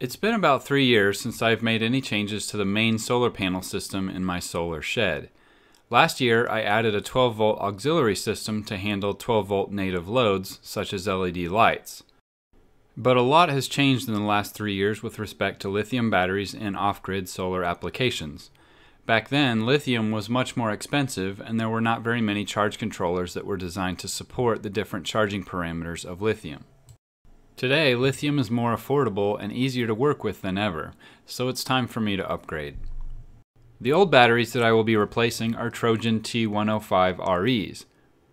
It's been about three years since I've made any changes to the main solar panel system in my solar shed. Last year, I added a 12 volt auxiliary system to handle 12 volt native loads, such as LED lights. But a lot has changed in the last three years with respect to lithium batteries and off grid solar applications. Back then, lithium was much more expensive, and there were not very many charge controllers that were designed to support the different charging parameters of lithium. Today, lithium is more affordable and easier to work with than ever, so it's time for me to upgrade. The old batteries that I will be replacing are Trojan T105REs.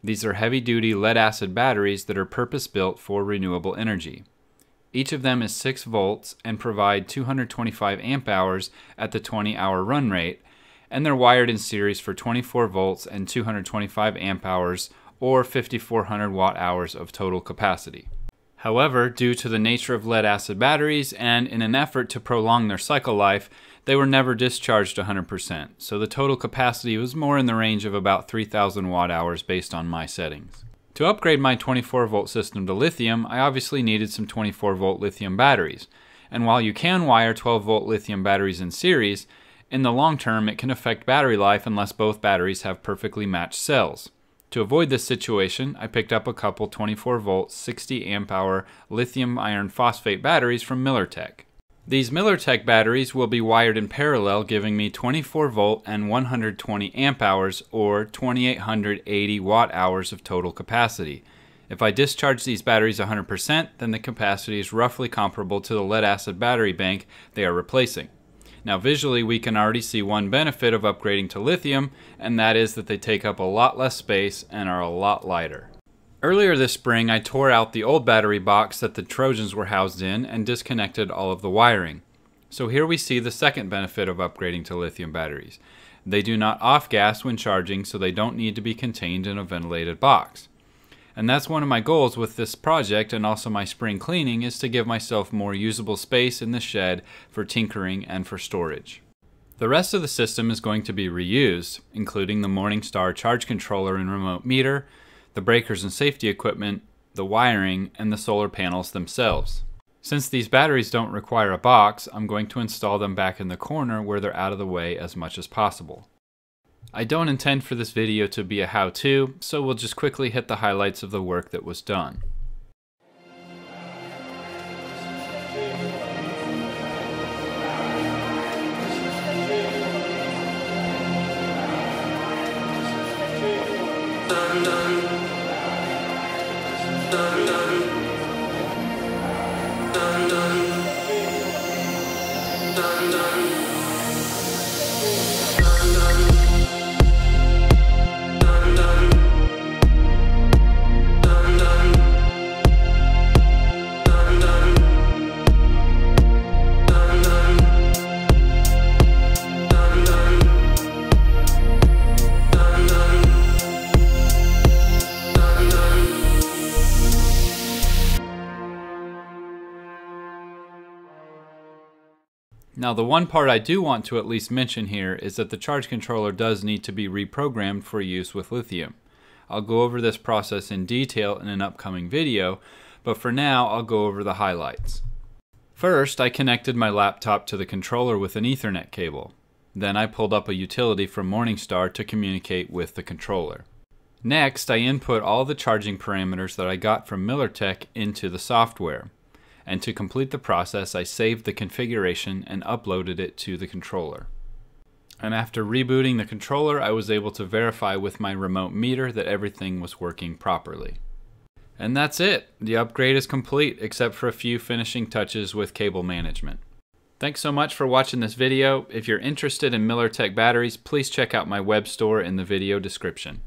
These are heavy-duty lead-acid batteries that are purpose-built for renewable energy. Each of them is 6 volts and provide 225 amp hours at the 20 hour run rate, and they're wired in series for 24 volts and 225 amp hours or 5400 watt hours of total capacity. However, due to the nature of lead acid batteries and in an effort to prolong their cycle life, they were never discharged 100%, so the total capacity was more in the range of about 3000 watt hours based on my settings. To upgrade my 24 volt system to lithium, I obviously needed some 24 volt lithium batteries. And while you can wire 12 volt lithium batteries in series, in the long term it can affect battery life unless both batteries have perfectly matched cells. To avoid this situation, I picked up a couple 24 volt 60 amp hour lithium iron phosphate batteries from MillerTech. These MillerTech batteries will be wired in parallel giving me 24 volt and 120 amp hours or 2880 watt hours of total capacity. If I discharge these batteries 100%, then the capacity is roughly comparable to the lead acid battery bank they are replacing. Now visually we can already see one benefit of upgrading to lithium, and that is that they take up a lot less space and are a lot lighter. Earlier this spring I tore out the old battery box that the Trojans were housed in and disconnected all of the wiring. So here we see the second benefit of upgrading to lithium batteries. They do not off-gas when charging so they don't need to be contained in a ventilated box. And that's one of my goals with this project and also my spring cleaning is to give myself more usable space in the shed for tinkering and for storage. The rest of the system is going to be reused, including the Morningstar charge controller and remote meter, the breakers and safety equipment, the wiring, and the solar panels themselves. Since these batteries don't require a box, I'm going to install them back in the corner where they're out of the way as much as possible. I don't intend for this video to be a how-to, so we'll just quickly hit the highlights of the work that was done. Dun, dun. Now the one part I do want to at least mention here is that the charge controller does need to be reprogrammed for use with lithium. I'll go over this process in detail in an upcoming video, but for now I'll go over the highlights. First, I connected my laptop to the controller with an Ethernet cable. Then I pulled up a utility from Morningstar to communicate with the controller. Next, I input all the charging parameters that I got from MillerTech into the software and to complete the process I saved the configuration and uploaded it to the controller. And after rebooting the controller I was able to verify with my remote meter that everything was working properly. And that's it! The upgrade is complete except for a few finishing touches with cable management. Thanks so much for watching this video. If you're interested in MillerTech batteries, please check out my web store in the video description.